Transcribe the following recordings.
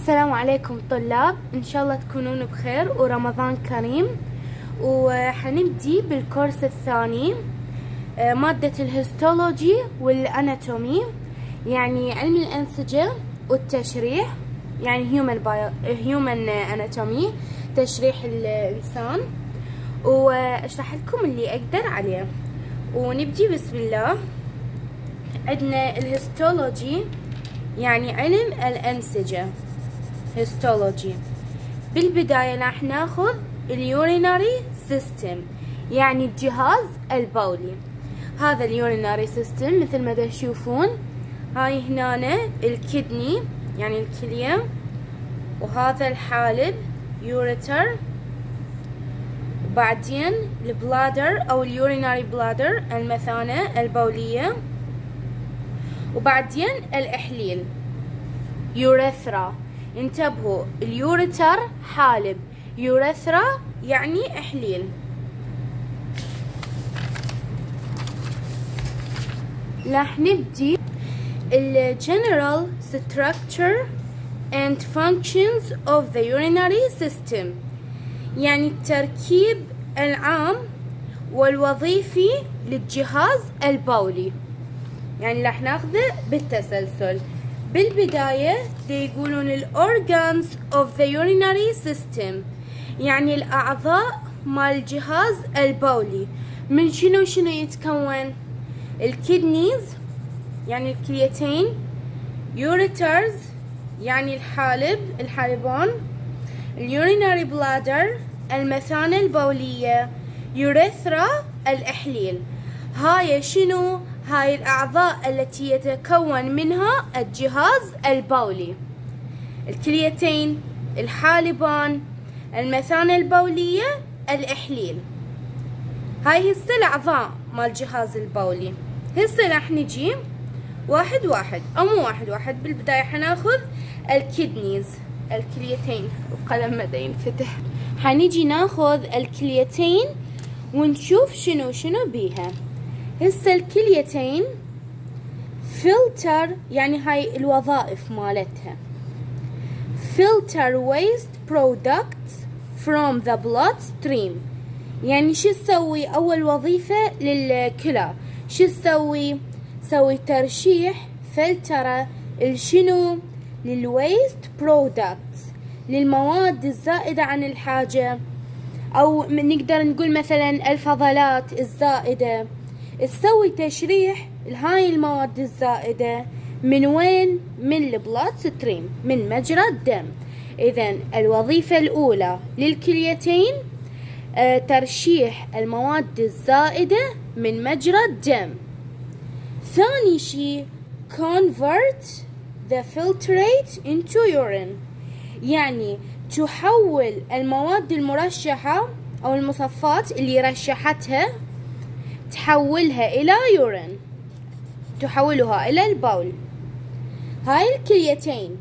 السلام عليكم طلاب. إن شاء الله تكونون بخير ورمضان كريم. وحنبدي بالكورس الثاني آه، مادة ال histology وال anatomy يعني علم الأنسجة والتشريح يعني human bio human anatomy تشريح الإنسان. وأشرح لكم اللي أقدر عليه. ونبدي بسم الله. عندنا ال histology يعني علم الأنسجة. Histology. بالبداية راح نأخذ ال urinary system يعني الجهاز البولي. هذا ال urinary system مثل ما تشوفون هاي هنا ال kidney يعني الكلية وهذا الحالب ureter وبعدين ال bladder أو ال urinary bladder المثانة البولية وبعدين الإحليل urethra انتبهوا ال ureter حالب. urethra يعني إحليل راح نبدي ال general structure and functions of the urinary system. يعني التركيب العام والوظيفي للجهاز البولي. يعني راح ناخذه بالتسلسل. بالبداية يقولون ال organs of the urinary system. يعني الأعضاء مال الجهاز البولي. من شنو شنو يتكون؟ ال kidneys يعني الكليتين. ureters يعني الحالب الحالبان ال urinary bladder المثانة البولية. urethra الإحليل. هاي شنو؟ هاي الأعضاء التي يتكون منها الجهاز البولي. الكليتين الحالبان المثانة البولية الإحليل. هاي هسه الأعضاء مال الجهاز البولي. هسه راح نجي واحد واحد. أو مو واحد واحد بالبداية حناخذ ال kidneys الكليتين. وقلم ما دا ينفتح. حنيجي ناخذ الكليتين ونشوف شنو شنو بيها. هسه الكليتين فلتر يعني هاي الوظائف مالتها. filter waste products from the bloodstream. يعني شو تسوي؟ أول وظيفة للكلى. شو تسوي؟ سوي ترشيح فلترة الشنو لل waste products للمواد الزائدة عن الحاجة. أو نقدر نقول مثلا الفضلات الزائدة. تسوي ترشيح لهاي المواد الزائدة من وين؟ من ال bloodstream من مجرى الدم. إذا الوظيفة الأولى للكليتين آه ترشيح المواد الزائدة من مجرى الدم. ثاني شيء convert the filtrate into urine. يعني تحول المواد المرشحة أو المصفات اللي رشحتها تحولها إلى يورين. تحولها إلى البول. هاي الكليتين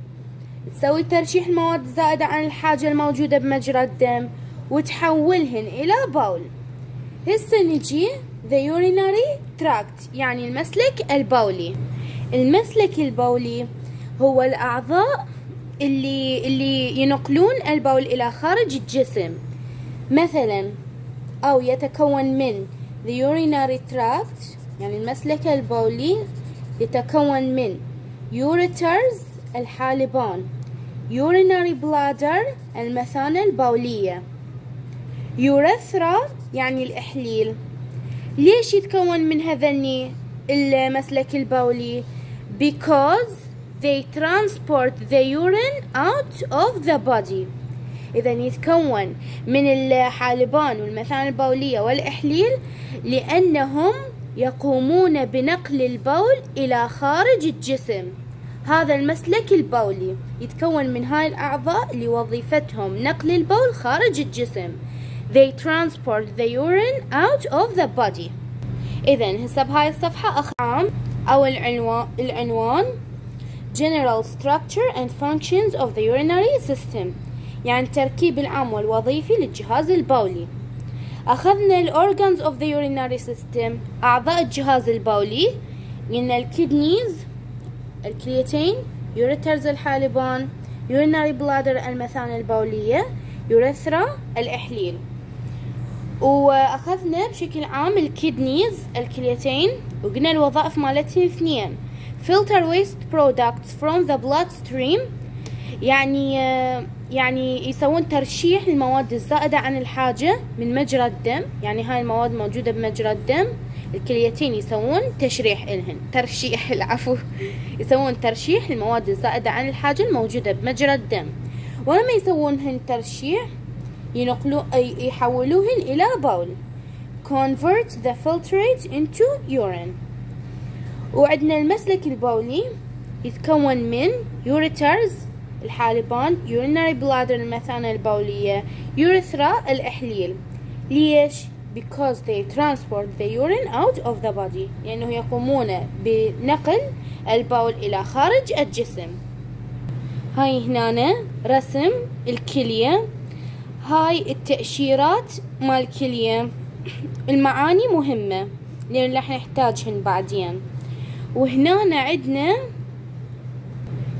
تسوي ترشيح المواد الزائدة عن الحاجة الموجودة بمجرى الدم وتحولهن إلى بول. هسه نجي the urinary tract يعني المسلك البولي. المسلك البولي هو الأعضاء اللي اللي ينقلون البول إلى خارج الجسم. مثلا أو يتكون من The urinary tract يعني المسلك البولي يتكون من ureters الحالبون urinary bladder المثانة البولية urethra يعني الإحليل ليش يتكون من هذني المسلك البولي because they transport the urine out of the body إذا يتكون من الحالبان والمثانة البولية والإحليل لأنهم يقومون بنقل البول إلى خارج الجسم. هذا المسلك البولي يتكون من هاي الأعضاء اللي وظيفتهم نقل البول خارج الجسم. They transport the urine out of the body. إذا هسه بهاي الصفحة أخام أو العنوان العنوان. General Structure and Functions of the Urinary System. يعني التركيب العام والوظيفي للجهاز البولي. أخذنا ال organs of the urinary system أعضاء الجهاز البولي قلنا ال kidneys الكليتين ureters الحالبان urinary bladder المثانة البولية urethra الإحليل. وأخذنا بشكل عام ال kidneys الكليتين وقلنا الوظائف مالتهم اثنين. Filter waste products from the bloodstream يعني يعني يسوون ترشيح للمواد الزائدة عن الحاجة من مجرى الدم. يعني هاي المواد موجودة بمجرى الدم. الكليتين يسوون تشريح إلهن. ترشيح العفو. يسوون ترشيح للمواد الزائدة عن الحاجة الموجودة بمجرى الدم. ولما يسوونهن ترشيح ينقلوا يحولوهن إلى بول. Convert the filtrate into urine. وعندنا المسلك البولي يتكون من ureters الحالبان urinary bladder المثانة البولية urethra الإحليل. ليش؟ because they transport the urine out of the body. لأنه يقومون بنقل البول إلى خارج الجسم. هاي هنا رسم الكلية. هاي التأشيرات مال الكلية المعاني مهمة. لأن راح نحتاجهن بعدين. وهنا عندنا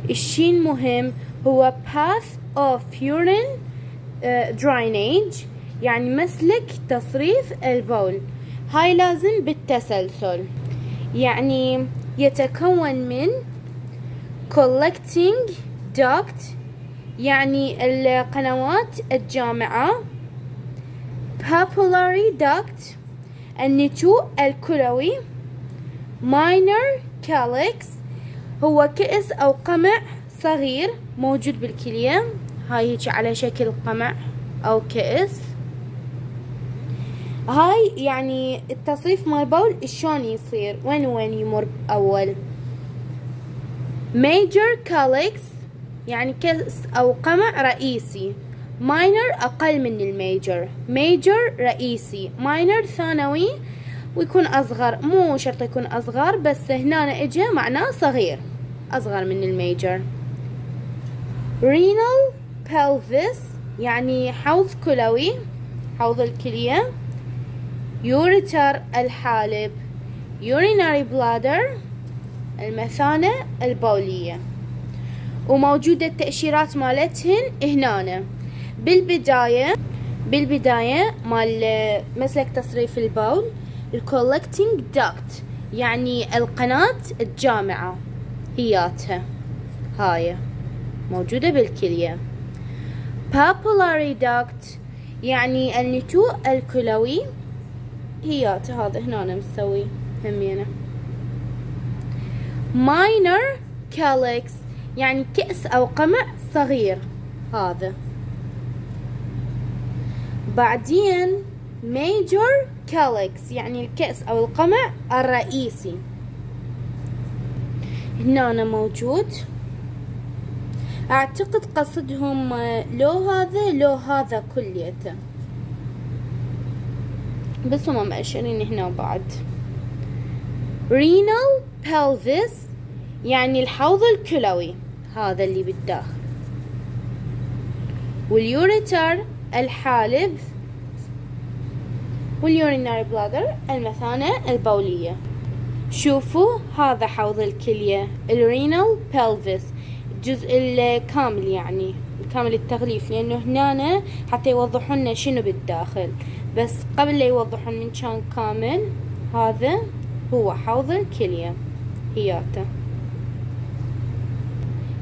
الشي المهم. هو path of urine uh, drainage يعني مسلك تصريف البول. هاي لازم بالتسلسل. يعني يتكون من collecting duct يعني القنوات الجامعة papillary duct النتوء الكلوي minor calyx هو كأس أو قمع صغير. موجود بالكلية. هاي هيك على شكل قمع أو كأس. هاي يعني التصريف مال البول شلون يصير؟ وين وين يمر أول major calyx يعني كأس أو قمع رئيسي. Minor أقل من ال major. Major رئيسي. Minor ثانوي ويكون أصغر. مو شرط يكون أصغر بس هنا إجا معناه صغير. أصغر من ال major. Renal pelvis يعني حوض كلوي حوض الكلية. Ureter الحالب urinary bladder المثانة البولية. وموجودة التأشيرات مالتهن هنا بالبداية بالبداية مال مسلك تصريف البول ال collecting duct يعني القناة الجامعة هياتها هاي. موجودة بالكلية. Papillary duct يعني النتوء الكلوي هياته هذا هنا أنا مسوي همينه minor calyx يعني كأس أو قمع صغير هذا. بعدين major calyx يعني الكأس أو القمع الرئيسي. هنا موجود. أعتقد قصدهم لو هذا لو هذا كليته. بس هم مأشرين هنا بعد. renal pelvis يعني الحوض الكلوي هذا اللي بالداخل وال ureter الحالب وال urinary bladder المثانة البولية. شوفوا هذا حوض الكلية ال renal pelvis الجزء الكامل يعني الكامل التغليف لأنه هنا حتى يوضحون لنا شنو بالداخل. بس قبل لا يوضحون من كان كامل هذا هو حوض الكلية هياته.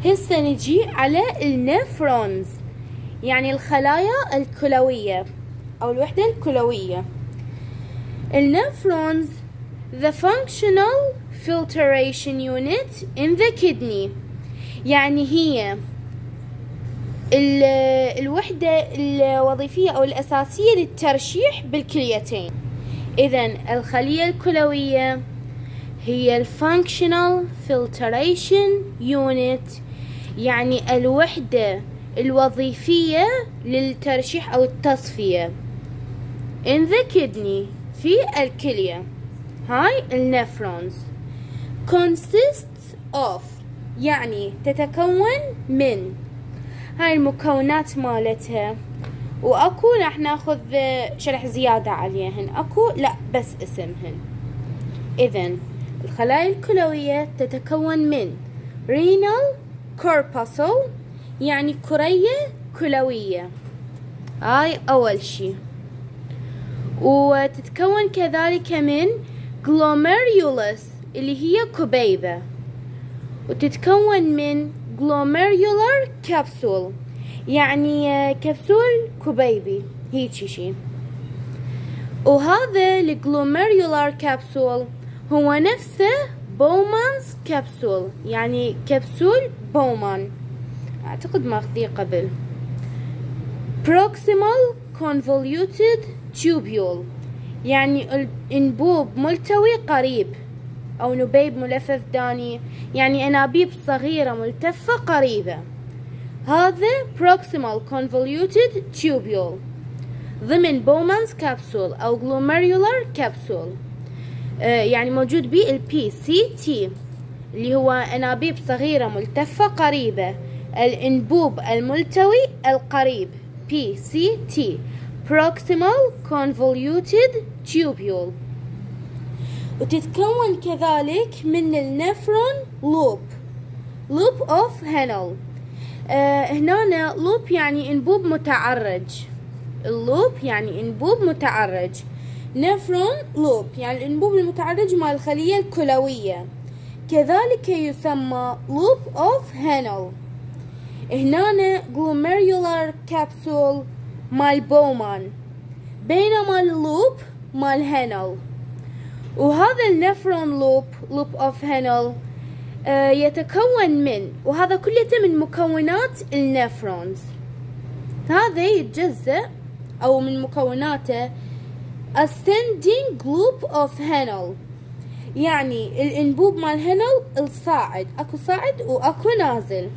هسه نجي على النفرونز يعني الخلايا الكلوية أو الوحدة الكلوية. النفرونز the functional filtration unit in the kidney. يعني هي الوحدة الوظيفية أو الأساسية للترشيح بالكليتين. إذا الخلية الكلوية هي ال functional filtration unit. يعني الوحدة الوظيفية للترشيح أو التصفية. In the kidney في الكلية. هاي ال nephrons. Consists of يعني تتكون من هاي المكونات مالتها. وأكو راح ناخذ شرح زيادة عليهن. أكو لا بس اسمهن. اذا الخلايا الكلوية تتكون من renal corpuscle يعني كرية كلوية. هاي أول شي. وتتكون كذلك من glomerulus اللي هي كبيبة. وتتكون من glomerular capsule. يعني كبسول كبيبي هيجي شي. وهذا ال glomerular capsule هو نفسه Bowman's capsule يعني كبسول بومان أعتقد ماخذيه قبل. Proximal convoluted tubule. يعني انبوب ملتوي قريب. أو نبيب ملفف داني. يعني انابيب صغيرة ملتفة قريبة. هذا proximal convoluted tubule. ضمن Bowman's capsule أو glomerular capsule آه يعني موجود بي ال PCT اللي هو انابيب صغيرة ملتفة قريبة. الإنبوب الملتوي القريب PCT proximal convoluted tubule. وتتكون كذلك من ال nephron loop loop of Henle هنا loop يعني إنبوب متعرج. ال loop يعني إنبوب متعرج. nephron loop يعني الإنبوب المتعرج مال الخلية الكلوية. كذلك يسمى loop of Henle هنا glomerular capsule مال بومان بينما اللوب مال هنل وهذا النفرون لوب لوب أوف هنل آه يتكون من وهذا كله من مكونات النفرونز. هذا يتجزأ أو من مكوناته ascending loop of هنل يعني الإنبوب مال هنل الصاعد أكو صاعد وأكو نازل.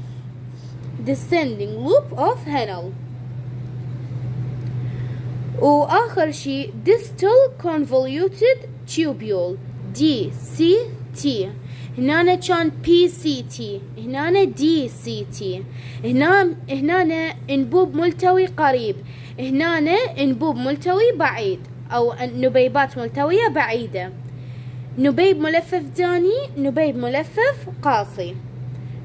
Descending loop of هنل وآخر شي distal convoluted tubule DCT هنا كان PCT هنا DCT هنا هنا انبوب ملتوي قريب هنا انبوب ملتوي بعيد أو نبيبات ملتوية بعيدة نبيب ملفف داني نبيب ملفف قاصي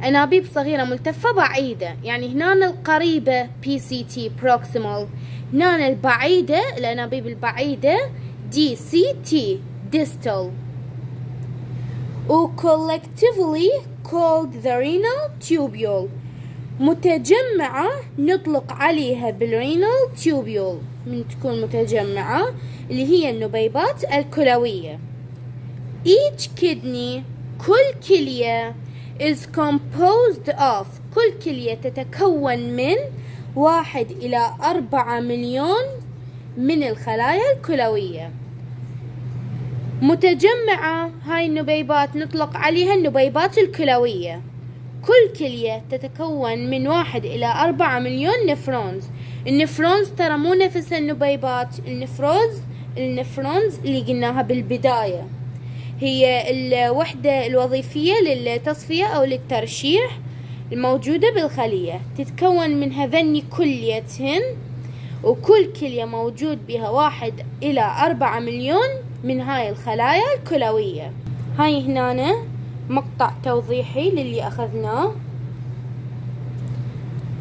أنابيب صغيرة ملتفة بعيدة يعني هنا القريبة PCT proximal. هنا البعيدة الأنابيب البعيدة DCT distal. و collectively called the renal tubule. متجمعة نطلق عليها بال renal tubule من تكون متجمعة اللي هي النبيبات الكلوية. Each kidney كل كلية is composed of كل كلية تتكون من واحد إلى أربعة مليون من الخلايا الكلوية. متجمعة. هاي النبيبات نطلق عليها النبيبات الكلوية. كل كلية تتكون من واحد إلى أربعة مليون نفرونز. النفرونز ترى مو نفس النبيبات النفروز النفرونز اللي قلناها بالبداية. هي الوحدة الوظيفية للتصفية أو للترشيح الموجودة بالخلية. تتكون من هذني كليتهن وكل كلية موجود بها واحد إلى أربعة مليون من هاي الخلايا الكلوية. هاي هنا مقطع توضيحي للي أخذناه.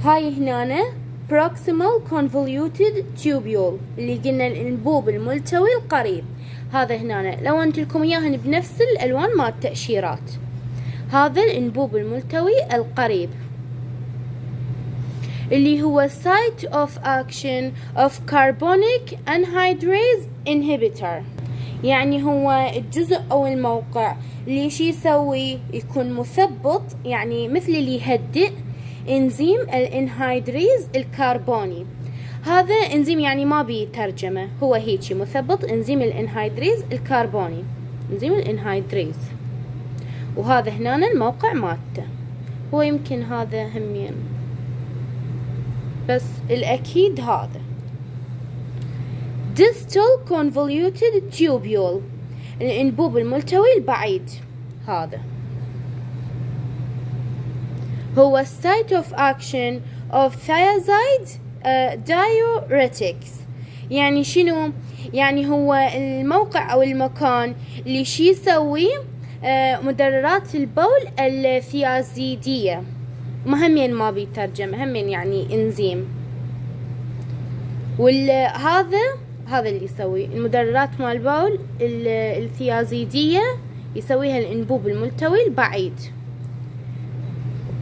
هاي هنا proximal convoluted tubule اللي قلنا الإنبوب الملتوي القريب. هذا هنا لونت لكم إياهن بنفس الألوان مال التأشيرات. هذا الإنبوب الملتوي القريب. اللي هو site of action of carbonic anhydrase inhibitor. يعني هو الجزء أو الموقع. اللي شي يسوي؟ يكون مثبط يعني مثل اللي يهدئ إنزيم الأنهيدريز الكربوني. هذا إنزيم يعني ما بي ترجمة هو هيجي مثبط إنزيم الأنهيدريز الكربوني. إنزيم الأنهيدريز. وهذا هنا الموقع مالته. هو يمكن هذا همين. بس الأكيد هذا. Distal convoluted tubule. الإنبوب الملتوي البعيد. هذا. هو site of action of thiazide uh, diuretics. يعني شنو؟ يعني هو الموقع أو المكان اللي شي يسوي uh, مدررات البول الثيازيدية. ما همين ما بيترجم همين يعني إنزيم. وهذا هذا اللي يسوي. المدررات مال باول الثيازيدية يسويها الإنبوب الملتوي البعيد.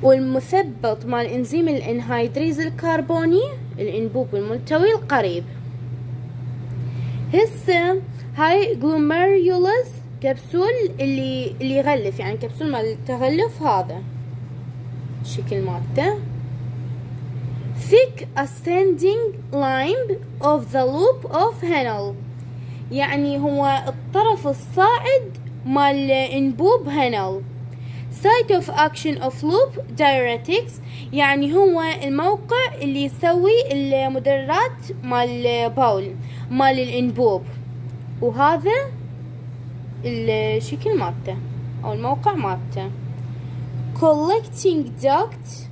والمثبط مال إنزيم الانهيدريز الكربوني الإنبوب الملتوي القريب. هسه هاي glomerulus capsule اللي اللي يغلف يعني كبسول مال التغلف هذا. الشكل مالته thick ascending limb of the loop of Henle يعني هو الطرف الصاعد مال إنبوب هنل site of action of loop diuretics يعني هو الموقع اللي يسوي المدرات مال باول مال الإنبوب. وهذا الشكل مالته أو الموقع مالته collecting duct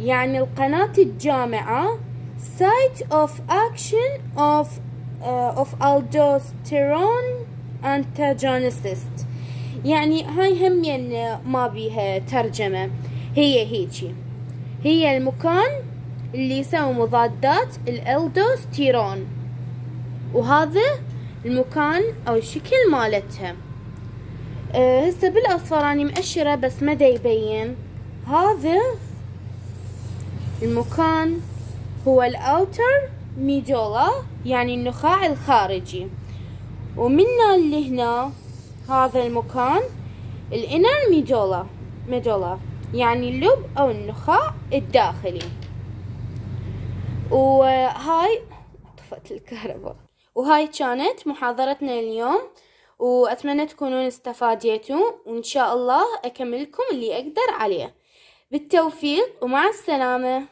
يعني القناة الجامعة. Site of action of uh, of aldosterone antagonist يعني هاي هم ما بيها ترجمة. هي هيجي. هي المكان اللي يسوي مضادات الالدوستيرون. وهذا المكان أو الشكل مالتها. أه هسه بالأصفر اني مأشرة بس ما يبين هذا المكان هو الأوتر ميدولا يعني النخاع الخارجي. ومن اللي هنا هذا المكان الإنر ميدولا ميدولا يعني اللب أو النخاع الداخلي. وهاي طفت الكهرباء. وهاي كانت محاضرتنا اليوم وأتمنى تكونون استفاديتوا وإن شاء الله أكملكم اللي أقدر عليه. بالتوفيق ومع السلامة.